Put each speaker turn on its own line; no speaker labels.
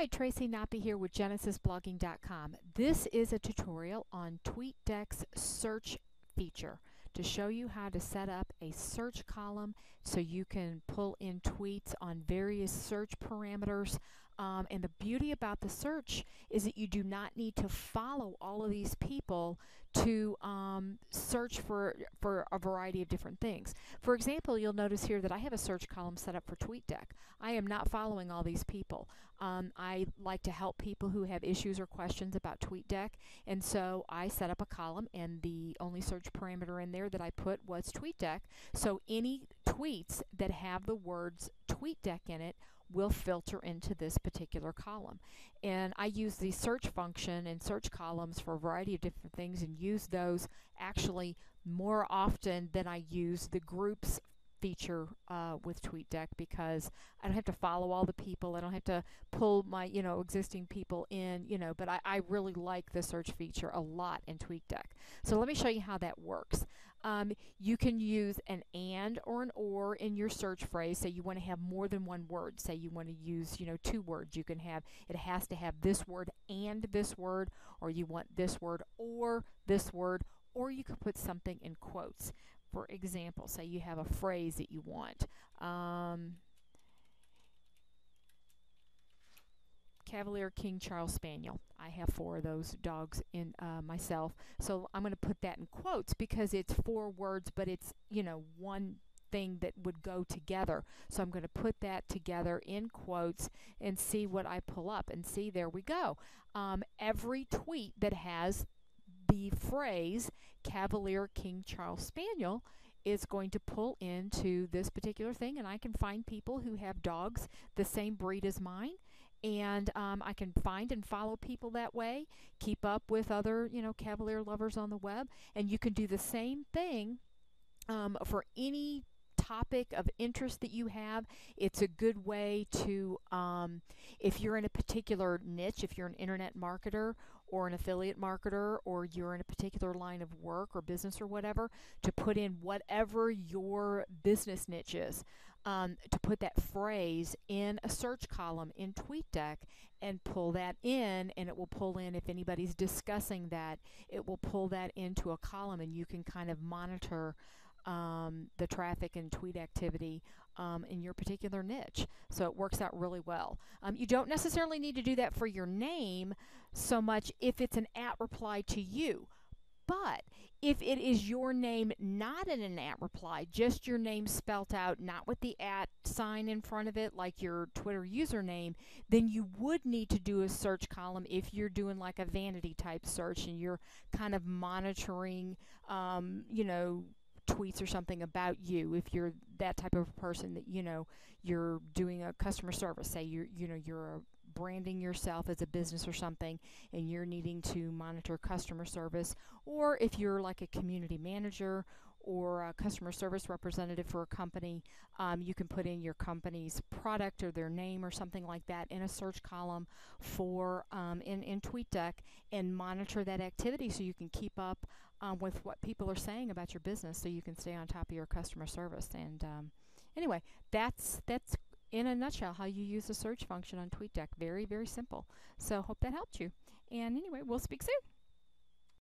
Hi, Traci Knoppe here with GenesisBlogging.com. This is a tutorial on TweetDeck's search feature to show you how to set up a search column so you can pull in tweets on various search parameters. Um, and the beauty about the search is that you do not need to follow all of these people to um, search for, for a variety of different things. For example, you'll notice here that I have a search column set up for TweetDeck. I am not following all these people. Um, I like to help people who have issues or questions about TweetDeck, and so I set up a column, and the only search parameter in there that I put was TweetDeck. So any tweets that have the words TweetDeck in it will filter into this particular column. And I use the search function and search columns for a variety of different things and use those actually more often than I use the groups feature uh, with TweetDeck because I don't have to follow all the people. I don't have to pull my, you know, existing people in, you know, but I, I really like the search feature a lot in TweetDeck. So let me show you how that works. Um, you can use an and or an or in your search phrase. Say you want to have more than one word. Say you want to use, you know, two words. You can have, it has to have this word and this word, or you want this word or this word, or you could put something in quotes. For example, say you have a phrase that you want. Um, Cavalier King Charles Spaniel. I have four of those dogs in uh, myself. So I'm going to put that in quotes because it's four words, but it's, you know, one thing that would go together. So I'm going to put that together in quotes and see what I pull up. And see, there we go. Um, every tweet that has the phrase Cavalier King Charles Spaniel is going to pull into this particular thing and I can find people who have dogs the same breed as mine and um, I can find and follow people that way keep up with other you know Cavalier lovers on the web and you can do the same thing um, for any topic of interest that you have. It's a good way to, um, if you're in a particular niche, if you're an internet marketer or an affiliate marketer or you're in a particular line of work or business or whatever, to put in whatever your business niche is, um, to put that phrase in a search column in TweetDeck and pull that in and it will pull in if anybody's discussing that, it will pull that into a column and you can kind of monitor um, the traffic and tweet activity um, in your particular niche. So it works out really well. Um, you don't necessarily need to do that for your name so much if it's an at reply to you. But if it is your name not in an at reply, just your name spelt out, not with the at sign in front of it like your Twitter username, then you would need to do a search column if you're doing like a vanity type search and you're kind of monitoring, um, you know, tweets or something about you if you're that type of person that you know you're doing a customer service say you're you know you're uh, branding yourself as a business or something and you're needing to monitor customer service or if you're like a community manager or a customer service representative for a company, um, you can put in your company's product or their name or something like that in a search column for um, in, in TweetDeck and monitor that activity so you can keep up um, with what people are saying about your business so you can stay on top of your customer service. And um, anyway, that's that's in a nutshell how you use the search function on TweetDeck. Very, very simple. So hope that helped you. And anyway, we'll speak soon.